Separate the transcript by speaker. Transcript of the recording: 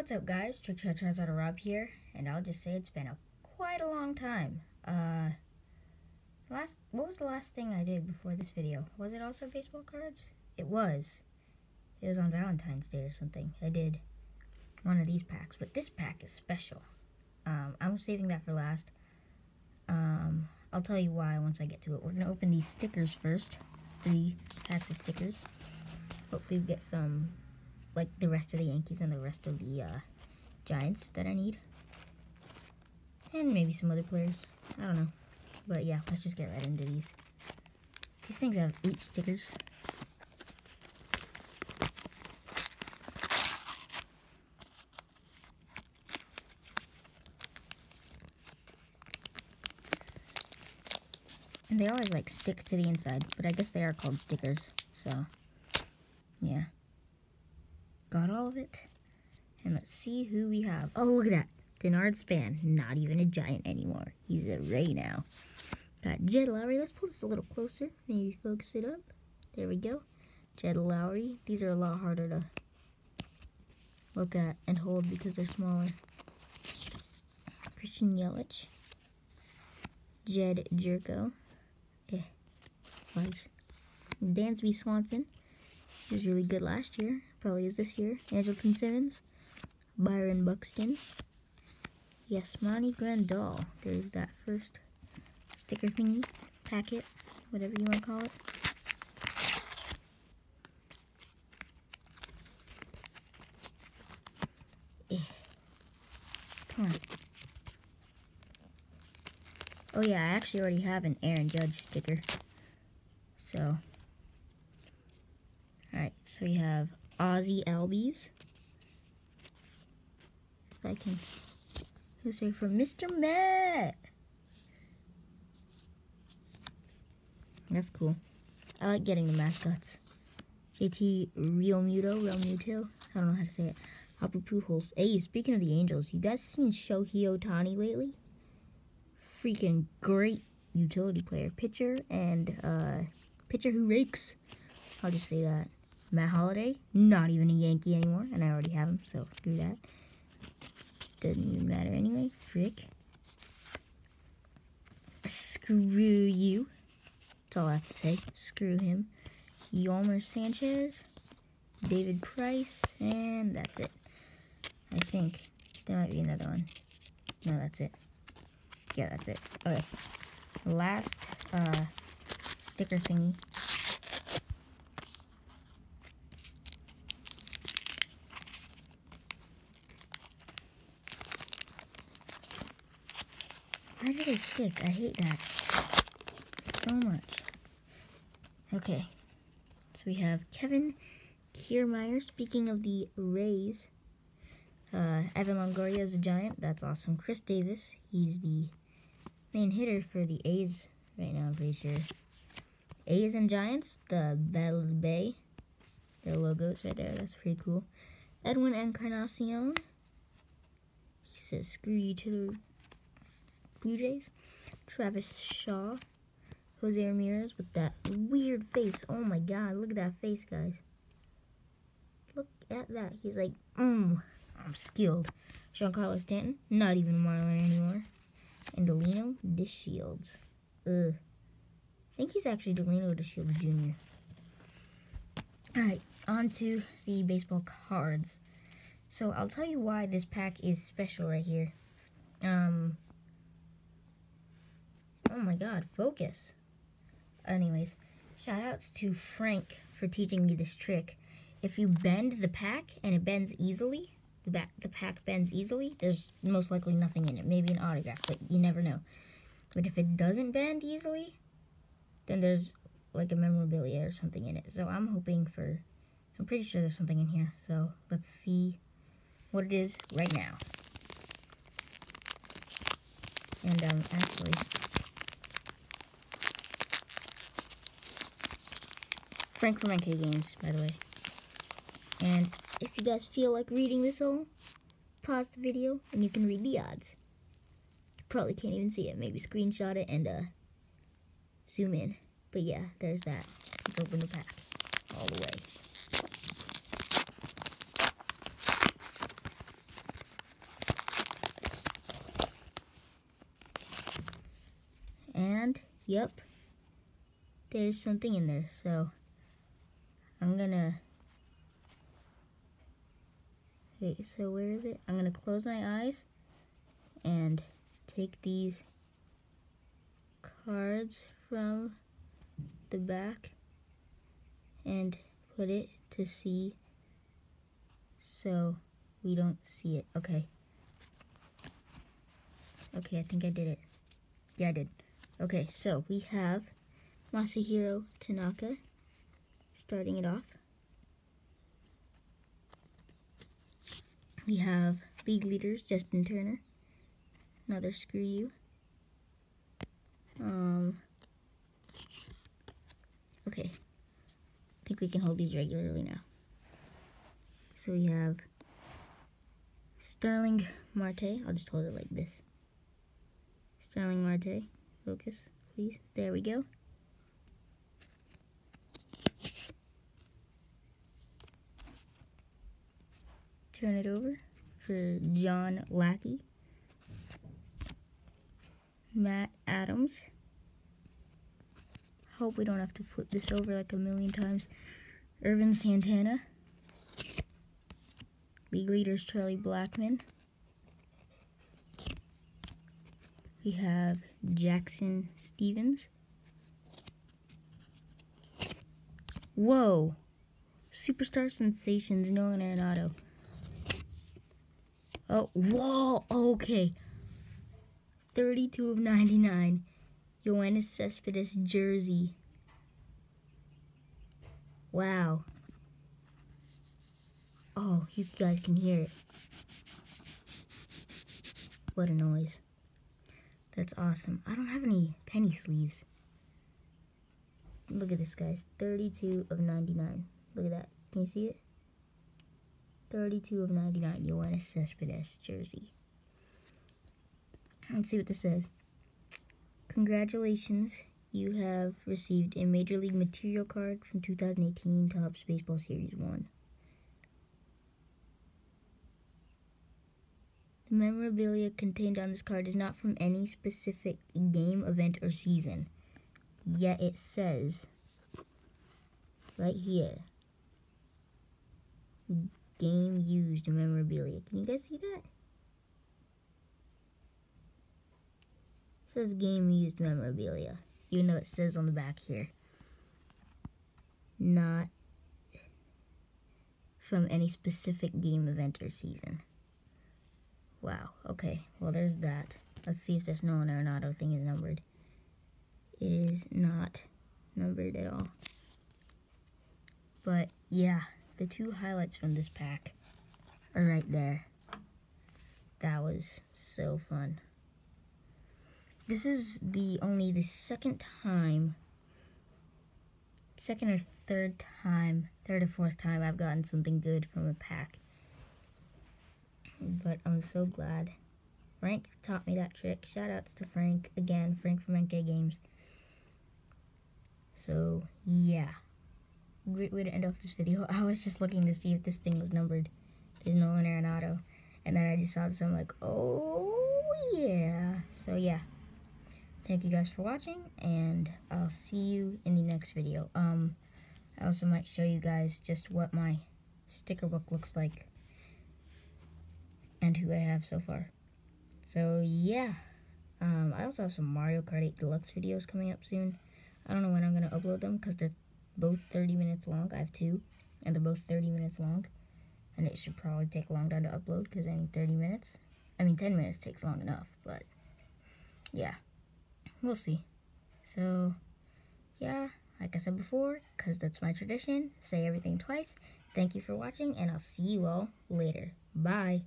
Speaker 1: What's up guys, Trick here, and I'll just say it's been a quite a long time. Uh, last, what was the last thing I did before this video? Was it also baseball cards? It was. It was on Valentine's Day or something. I did one of these packs, but this pack is special. Um, I'm saving that for last. Um, I'll tell you why once I get to it. We're gonna open these stickers first. Three packs of stickers. Hopefully we get some like the rest of the Yankees and the rest of the uh, Giants that I need. And maybe some other players. I don't know. But yeah, let's just get right into these. These things have eight stickers. And they always like stick to the inside, but I guess they are called stickers, so yeah. Got all of it. And let's see who we have. Oh, look at that. Denard Span. Not even a giant anymore. He's a Ray now. Got Jed Lowrie. Let's pull this a little closer. Maybe focus it up. There we go. Jed Lowrie. These are a lot harder to look at and hold because they're smaller. Christian Yelich. Jedd Gyorko. Eh. Was. Dansby Swanson. He was really good last year probably is this year. Andrelton Simmons, Byron Buxton, Yasmani Grandal. There's that first sticker thingy, packet, whatever you want to call it. Eh. Oh yeah, I actually already have an Aaron Judge sticker. So, alright, so we have Ozzie Albies. I can, let's say from Mr. Met. That's cool. I like getting the mascots. JT Realmuto, Real Muto. I don't know how to say it. Albert Pujols. Hey, speaking of the Angels, you guys seen Shohei Ohtani lately? Freaking great utility player. Pitcher and uh, pitcher who rakes. I'll just say that. Matt Holliday, not even a Yankee anymore, and I already have him, so screw that. Doesn't even matter anyway. Frick. Screw you. That's all I have to say. Screw him. Yolmer Sanchez, David Price, and that's it. I think there might be another one. No, that's it. Yeah, that's it. Okay. Last uh, sticker thingy Stick? I hate that so much. Okay, so we have Kevin Kiermaier. Speaking of the Rays, uh, Evan Longoria is a Giant. That's awesome. Khris Davis, he's the main hitter for the A's right now, I'm pretty sure. A's and Giants, the Battle of the Bay. Their logos right there. That's pretty cool. Edwin Encarnacion. He says, screw you to Blue Jays. Travis Shaw. Jose Ramirez with that weird face. Oh my god, look at that face, guys. Look at that. He's like, mmm, I'm skilled. Giancarlo Stanton, not even Marlin anymore. And Delino DeShields. Ugh. I think he's actually Delino DeShields Jr. Alright, on to the baseball cards. So I'll tell you why this pack is special right here. Um, Oh my god, focus. Anyways, shout outs to Frank for teaching me this trick. If you bend the pack and it bends easily, the back the pack bends easily, there's most likely nothing in it. Maybe an autograph, but you never know. But if it doesn't bend easily, then there's like a memorabilia or something in it. So I'm hoping for I'm pretty sure there's something in here. So let's see what it is right now. And um actually Frank from NK Games, by the way. And if you guys feel like reading this all, pause the video and you can read the odds. You probably can't even see it. Maybe screenshot it and uh, zoom in. But yeah, there's that. Let's open the pack all the way. And, yep, there's something in there, so I'm gonna Okay, so where is it? I'm gonna close my eyes and take these cards from the back and put it to see so we don't see it. Okay. Okay, I think I did it. Yeah, I did. Okay, so we have Masahiro Tanaka starting it off. We have league leaders Justin Turner, another screw you. Um, okay, I think we can hold these regularly now. So we have Starling Marte. I'll just hold it like this. Starling Marte. Focus, please. There we go. Turn it over for John Lackey. Matt Adams. Hope we don't have to flip this over like a million times. Ervin Santana. League leaders Charlie Blackmon. We have Jackson Stephens. Whoa. Superstar sensations Nolan Arenado. Oh, whoa. Okay. 32 of 99. Yoenis Cespedes jersey. Wow. Oh, you guys can hear it. What a noise. That's awesome. I don't have any penny sleeves. Look at this, guys. 32 of 99. Look at that. Can you see it? 32 of 99. Yoenis Cespedes jersey. Let's see what this says. Congratulations. You have received a Major League Material Card from 2018 Topps Baseball Series 1. The memorabilia contained on this card is not from any specific game, event, or season. Yet it says right here game used memorabilia. Can you guys see that? It says game used memorabilia, even though it says on the back here not from any specific game, event, or season. Wow, okay, well there's that. Let's see if this Nolan Arenado thing is numbered. It is not numbered at all. But yeah, the two highlights from this pack are right there. That was so fun. This is the only the second time, second or third time, third or fourth time I've gotten something good from a pack but I'm so glad. Frank taught me that trick. Shoutouts to Frank again, Frank from NK Games. So, yeah. Great way to end off this video. I was just looking to see if this thing was numbered. There's Nolan Arenado. And then I just saw this, I'm like, oh, yeah. So, yeah. Thank you guys for watching, and I'll see you in the next video. Um, I also might show you guys just what my sticker book looks like and who I have so far. So yeah, um, I also have some Mario Kart 8 Deluxe videos coming up soon. I don't know when I'm going to upload them because they're both 30 minutes long. I have two, and they're both 30 minutes long. And it should probably take a long time to upload because I mean 30 minutes. I mean 10 minutes takes long enough, but yeah, we'll see. So yeah, like I said before, because that's my tradition, say everything twice. Thank you for watching, and I'll see you all later. Bye.